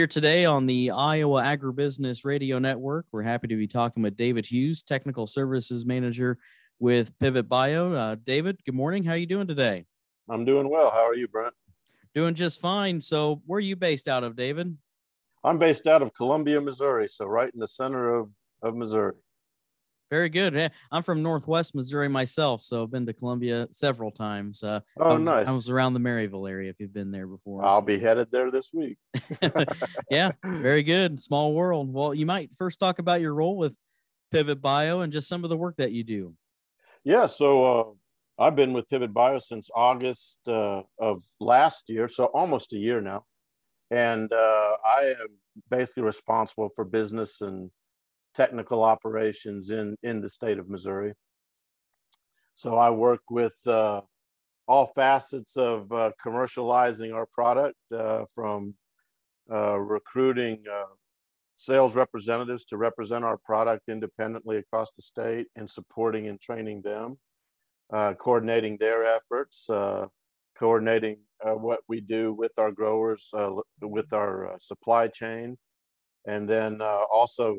Here today on the Iowa Agribusiness Radio Network, we're happy to be talking with David Hughes, Technical Services Manager with Pivot Bio. Uh, David, good morning. How are you doing today? I'm doing well. How are you, Brent? Doing just fine. So, where are you based out of, David? I'm based out of Columbia, Missouri, so right in the center of, of Missouri. Very good. I'm from Northwest Missouri myself, so I've been to Columbia several times. Uh, oh, I was, nice. I was around the Maryville area. If you've been there before, I'll be headed there this week. yeah, very good. Small world. Well, you might first talk about your role with Pivot Bio and just some of the work that you do. Yeah, so uh, I've been with Pivot Bio since August uh, of last year, so almost a year now, and uh, I am basically responsible for business and technical operations in in the state of Missouri. So I work with uh, all facets of uh, commercializing our product, uh, from uh, recruiting uh, sales representatives to represent our product independently across the state, and supporting and training them, uh, coordinating their efforts, coordinating what we do with our growers, with our supply chain, and then also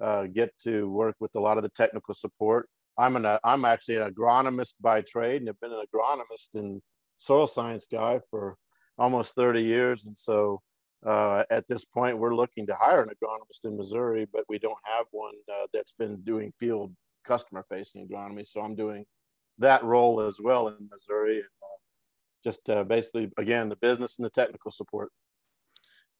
uh, get to work with a lot of the technical support. I'm an I'm actually an agronomist by trade, and have been an agronomist and soil science guy for almost 30 years. And so uh, at this point, we're looking to hire an agronomist in Missouri, but we don't have one uh, that's been doing field customer facing agronomy. So I'm doing that role as well in Missouri. And, uh, just uh, basically, again, the business and the technical support.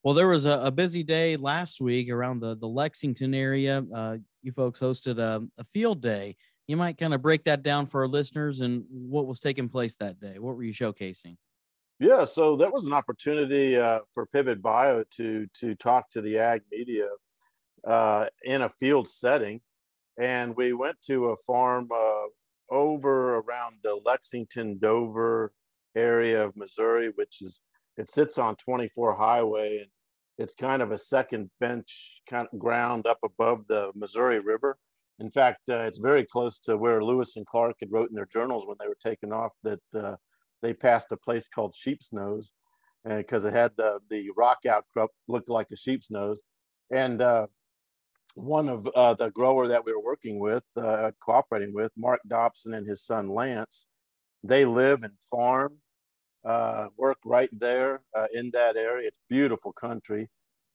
Well, there was a, a, busy day last week around the, the Lexington area. Uh, you folks hosted a, a, field day. You might kind of break that down for our listeners and what was taking place that day. What were you showcasing? Yeah, so that was an opportunity uh, for Pivot Bio to to talk to the ag media uh, in a field setting, and we went to a farm uh, over around the Lexington Dover area of Missouri, which is it sits on 24 highway and it's kind of a second bench kind of ground up above the Missouri River. In fact, uh, it's very close to where Lewis and Clark had wrote in their journals when they were taken off that uh, they passed a place called Sheep's Nose because it had the the rock outcrop looked like a sheep's nose. And uh, one of uh, the grower that we were working with, uh, cooperating with, Mark Dobson and his son Lance, they live and farm uh, work right there uh, in that area. It's beautiful country,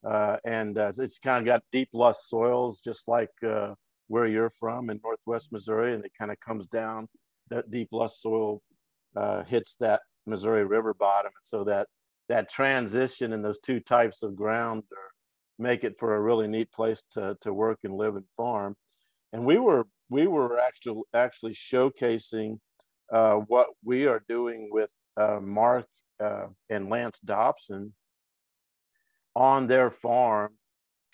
uh, and uh, it's kind of got deep loess soils, just like uh, where you're from in Northwest Missouri, and it kind of comes down. That deep loess soil uh, hits that Missouri River bottom, and so that that transition in those two types of ground make it for a really neat place to to work and live and farm. And we were we were actually actually showcasing uh, what we are doing with uh, Mark uh, and Lance Dobson on their farm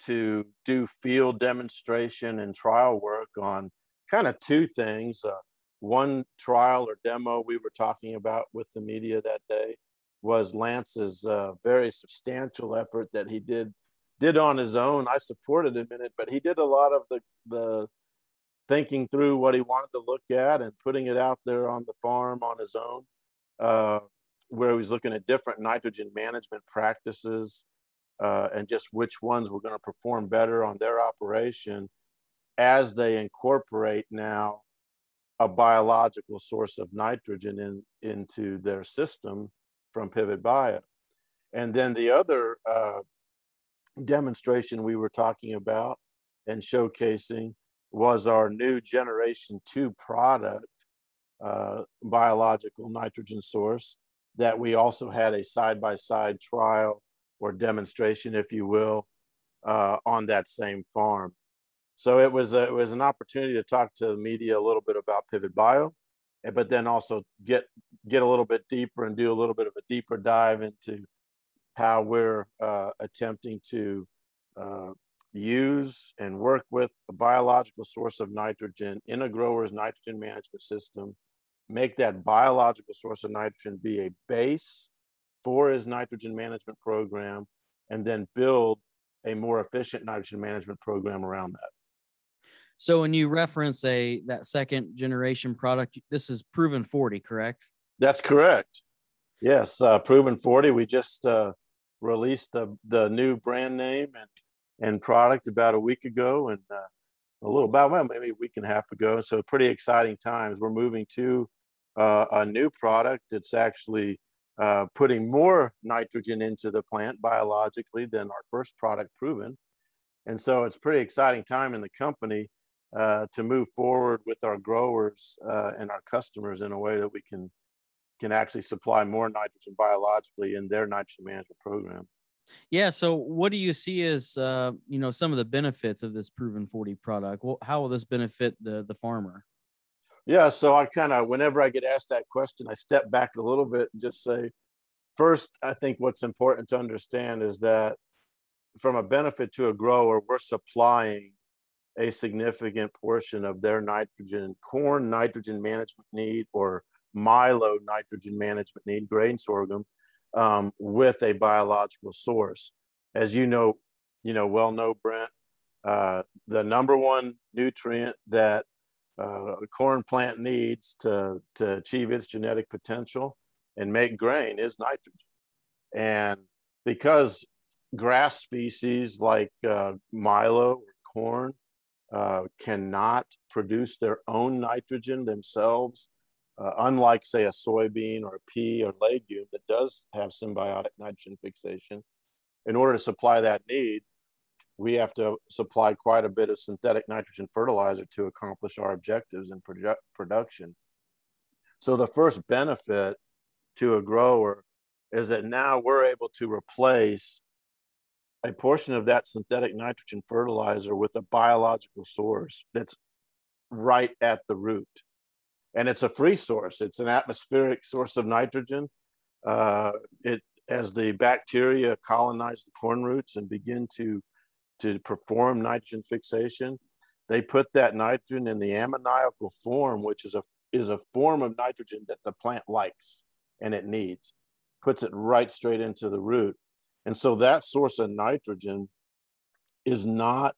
to do field demonstration and trial work on kind of two things. Uh, one trial or demo we were talking about with the media that day was Lance's uh, very substantial effort that he did did on his own. I supported him in it, but he did a lot of the the thinking through what he wanted to look at and putting it out there on the farm on his own, uh, where he was looking at different nitrogen management practices uh, and just which ones were going to perform better on their operation as they incorporate now a biological source of nitrogen in, into their system from Pivot Bio. And then the other uh, demonstration we were talking about and showcasing was our new generation two product, uh, biological nitrogen source, that we also had a side by side trial or demonstration, if you will, uh, on that same farm. So it was a, it was an opportunity to talk to the media a little bit about Pivot Bio, but then also get get a little bit deeper and do a little bit of a deeper dive into how we're uh, attempting to uh, use and work with a biological source of nitrogen in a grower's nitrogen management system, make that biological source of nitrogen be a base for his nitrogen management program, and then build a more efficient nitrogen management program around that. So when you reference a that second generation product, this is proven 40, correct? That's correct. Yes, uh, proven 40. We just uh, released the the new brand name and and product about a week ago, and uh, a little about well, maybe a week and a half ago. So pretty exciting times. We're moving to uh, a new product that's actually uh, putting more nitrogen into the plant biologically than our first product proven. And so it's pretty exciting time in the company uh, to move forward with our growers uh, and our customers in a way that we can can actually supply more nitrogen biologically in their nitrogen management program. Yeah. So, what do you see as uh, you know some of the benefits of this proven 40 product? Well, how will this benefit the the farmer? Yeah. So I kind of whenever I get asked that question, I step back a little bit and just say, first, I think what's important to understand is that from a benefit to a grower, we're supplying a significant portion of their nitrogen, corn nitrogen management need, or milo nitrogen management need, grain sorghum, um, with a biological source. As you know, you know well know Brent, uh, the number one nutrient that uh, a corn plant needs to to achieve its genetic potential and make grain is nitrogen, and because grass species like uh, milo or corn uh, cannot produce their own nitrogen themselves uh, unlike say a soybean or a pea or legume that does have symbiotic nitrogen fixation in order to supply that need we have to supply quite a bit of synthetic nitrogen fertilizer to accomplish our objectives in produ- production. So the first benefit to a grower is that now we're able to replace a portion of that synthetic nitrogen fertilizer with a biological source that's right at the root and it's a free source. It's an atmospheric source of nitrogen. Uh, it as the bacteria colonize the corn roots and begin to to perform nitrogen fixation, they put that nitrogen in the ammoniacal form, which is a is a form of nitrogen that the plant likes and it needs, puts it right straight into the root. And so that source of nitrogen is not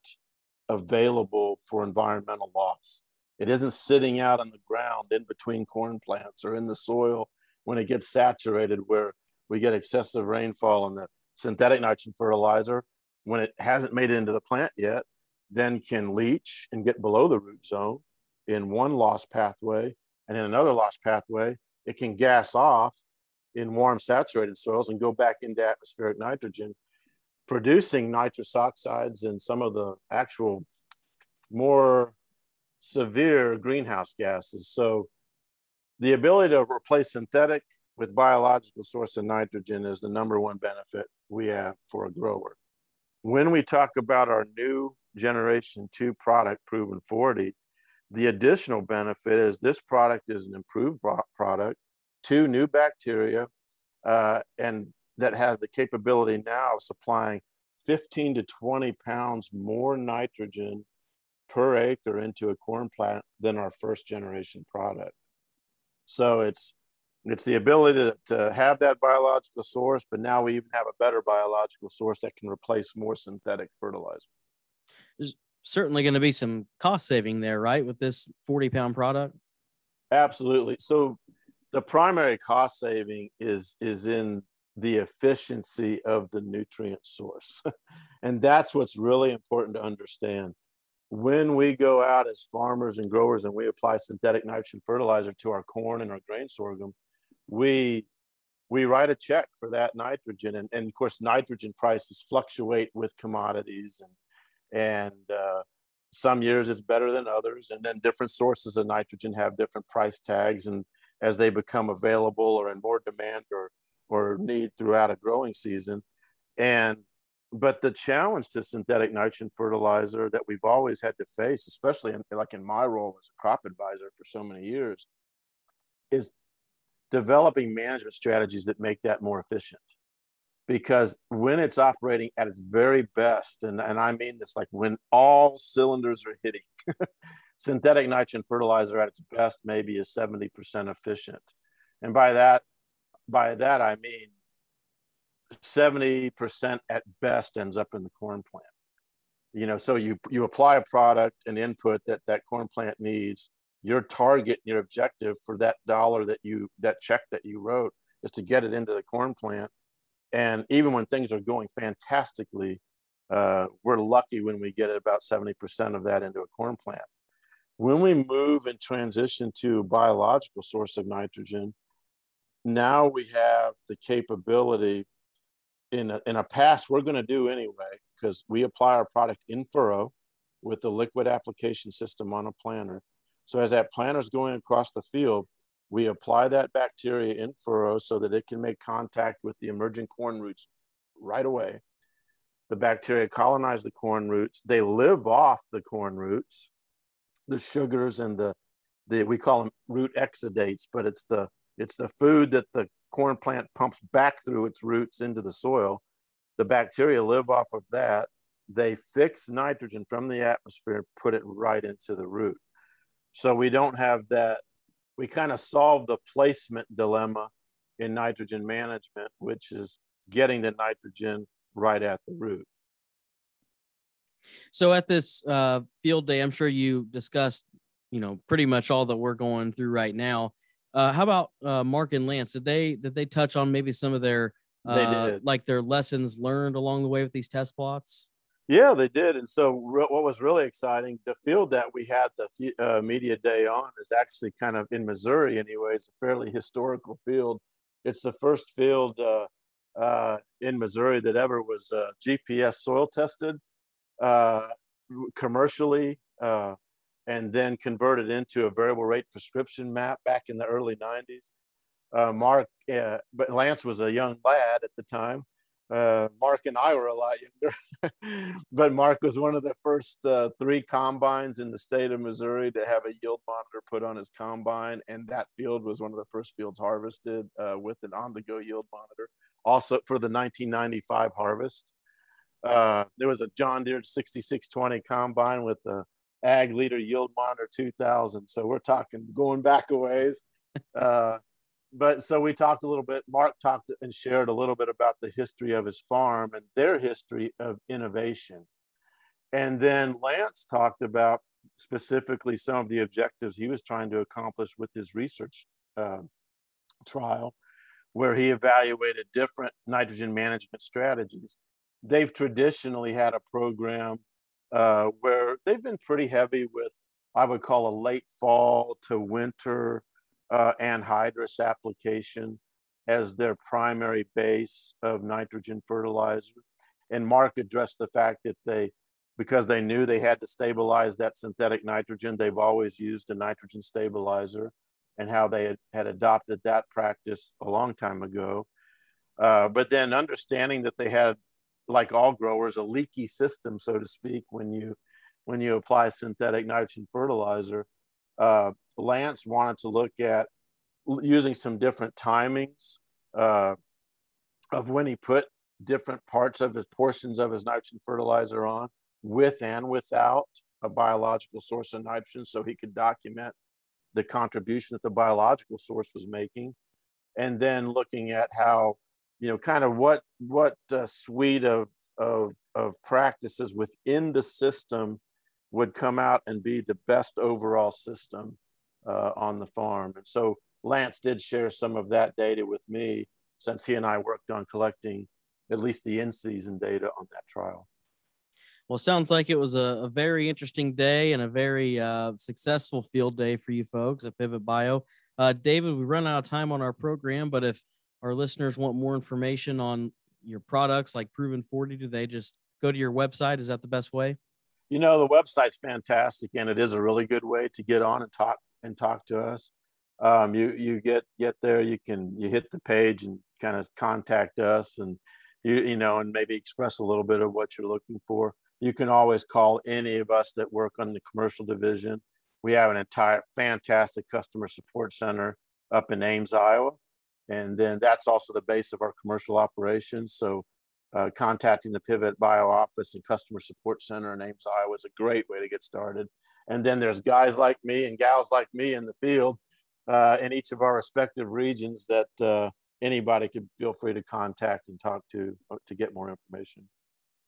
available for environmental loss. It isn't sitting out on the ground in between corn plants or in the soil when it gets saturated where we get excessive rainfall and the synthetic nitrogen fertilizer when it hasn't made it into the plant yet then can leach and get below the root zone in one loss pathway. And in another loss pathway it can gas off in warm saturated soils and go back into atmospheric nitrogen producing nitrous oxides and some of the actual more severe greenhouse gases. So the ability to replace synthetic with biological source of nitrogen is the number one benefit we have for a grower. When we talk about our new generation two product, Proven 40, the additional benefit is this product is an improved product, two new bacteria, uh, and that have the capability now of supplying 15 to 20 pounds more nitrogen per acre into a corn plant than our first generation product. So it's it's the ability to, to have that biological source, but now we even have a better biological source that can replace more synthetic fertilizer. There's certainly going to be some cost saving there, right, with this 40 pound product? Absolutely. So the primary cost saving is is in the efficiency of the nutrient source. and that's what's really important to understand when we go out as farmers and growers and we apply synthetic nitrogen fertilizer to our corn and our grain sorghum, we we write a check for that nitrogen, and, and of course nitrogen prices fluctuate with commodities, and and uh, some years it's better than others, and then different sources of nitrogen have different price tags, and as they become available or in more demand or or need throughout a growing season, and but the challenge to synthetic nitrogen fertilizer that we've always had to face, especially in, like in my role as a crop advisor for so many years, is developing management strategies that make that more efficient. Because when it's operating at its very best, and, and I mean this like when all cylinders are hitting, synthetic nitrogen fertilizer at its best maybe is 70% efficient. And by that, by that I mean 70% at best ends up in the corn plant. You know, so you you apply a product and input that that corn plant needs. Your target, your objective for that dollar that you that check that you wrote is to get it into the corn plant And even when things are going fantastically, uh, we're lucky when we get about 70% of that into a corn plant. When we move and transition to biological source of nitrogen, now we have the capability in a, in a pass we're going to do anyway because we apply our product in furrow with the liquid application system on a planter. So as that planter is going across the field, we apply that bacteria in furrow so that it can make contact with the emerging corn roots right away. The bacteria colonize the corn roots. They live off the corn roots, the sugars and the, the we call them root exudates, but it's the it's the food that the corn plant pumps back through its roots into the soil. The bacteria live off of that. They fix nitrogen from the atmosphere, and put it right into the root. So we don't have that. We kind of solve the placement dilemma in nitrogen management, which is getting the nitrogen right at the root. So at this uh, field day, I'm sure you discussed, you know, pretty much all that we're going through right now. Uh, how about uh, Mark and Lance? Did they did they touch on maybe some of their uh, like their lessons learned along the way with these test plots? Yeah, they did. And so, re- what was really exciting, the field that we had the uh, media day on is actually kind of in Missouri, anyways, a fairly historical field. It's the first field uh, uh, in Missouri that ever was uh, GPS soil tested uh, commercially. Uh, and then converted into a variable rate prescription map back in the early 90s. Uh, Mark, uh, but Lance was a young lad at the time. Uh, Mark and I were a lot younger, but Mark was one of the first uh, three combines in the state of Missouri to have a yield monitor put on his combine, and that field was one of the first fields harvested uh, with an on-the-go yield monitor. Also for the 1995 harvest, uh, there was a John Deere 6620 combine with a Ag Leader Yield Monitor 2000. So we're talking going back a ways. Uh, but so we talked a little bit. Mark talked and shared a little bit about the history of his farm and their history of innovation. And then Lance talked about specifically some of the objectives he was trying to accomplish with his research uh, trial, where he evaluated different nitrogen management strategies. They've traditionally had a program uh, where they've been pretty heavy with, I would call a late fall to winter uh, anhydrous application as their primary base of nitrogen fertilizer. And Mark addressed the fact that they, because they knew they had to stabilize that synthetic nitrogen, they've always used a nitrogen stabilizer and how they had, had adopted that practice a long time ago. Uh, but then understanding that they had like all growers, a leaky system, so to speak, when you when you apply synthetic nitrogen fertilizer. Uh, Lance wanted to look at using some different timings uh, of when he put different parts of his portions of his nitrogen fertilizer on with and without a biological source of nitrogen so he could document the contribution that the biological source was making and then looking at how you know, kind of what what uh, suite of, of of practices within the system would come out and be the best overall system uh, on the farm. And so Lance did share some of that data with me since he and I worked on collecting at least the in-season data on that trial. Well, sounds like it was a, a very interesting day and a very uh, successful field day for you folks at Pivot Bio. Uh, David, we run out of time on our program, but if our listeners want more information on your products like Proven 40, do they just go to your website? Is that the best way? You know, the website's fantastic and it is a really good way to get on and talk and talk to us. Um, you you get get there, you can you hit the page and kind of contact us and you you know and maybe express a little bit of what you're looking for. You can always call any of us that work on the commercial division. We have an entire fantastic customer support center up in Ames, Iowa. And then that's also the base of our commercial operations. So uh, contacting the Pivot Bio office and customer support center in Ames, Iowa is a great way to get started. And then there's guys like me and gals like me in the field uh, in each of our respective regions that uh, anybody can feel free to contact and talk to uh, to get more information.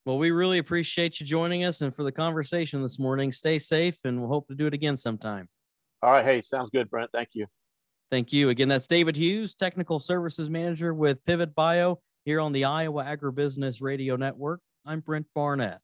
Well, we really appreciate you joining us and for the conversation this morning. Stay safe and we'll hope to do it again sometime. All right. Hey, sounds good, Brent. Thank you. Thank you. Again, that's David Hughes, Technical Services Manager with Pivot Bio here on the Iowa Agribusiness Radio Network. I'm Brent Barnett.